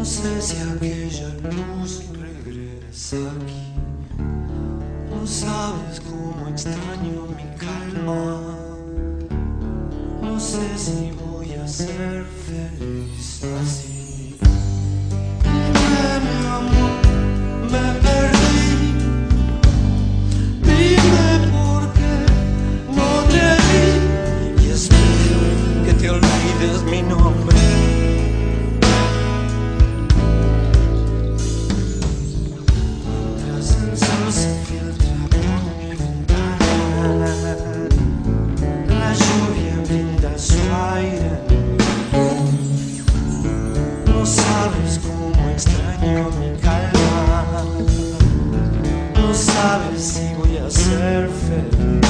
No sé si aquella luz regresa aquí. No sabes cómo extraño mi calma. No sé si voy a ser feliz así. Dime, mi amor, si voy a ser feliz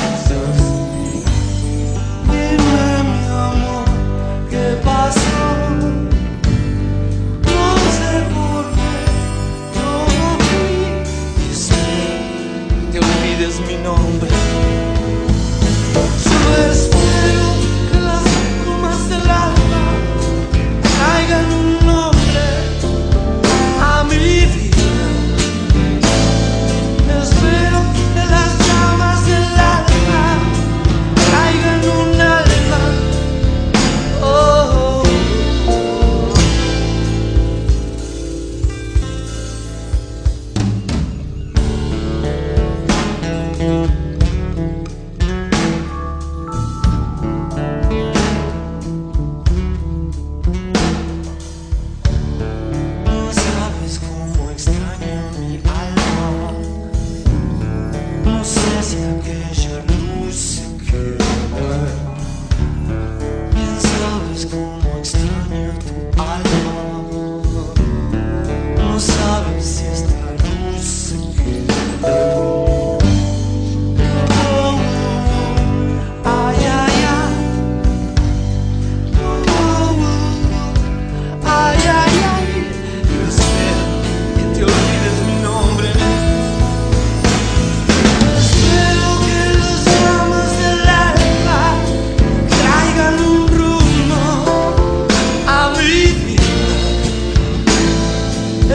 i'm good.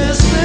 this.